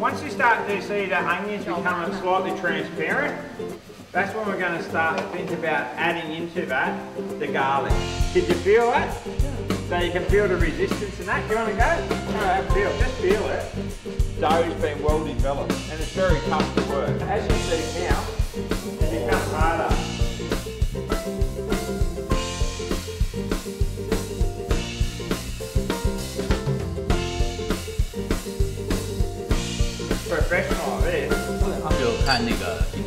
Once you start to see the onions becoming slightly transparent, that's when we're going to start to think about adding into that the garlic. Did you feel that? So you can feel the resistance in that. Do you want to go? No, have feel. Just feel it. Dough's been well developed and it's very tough to work. As you see now, 就看那个。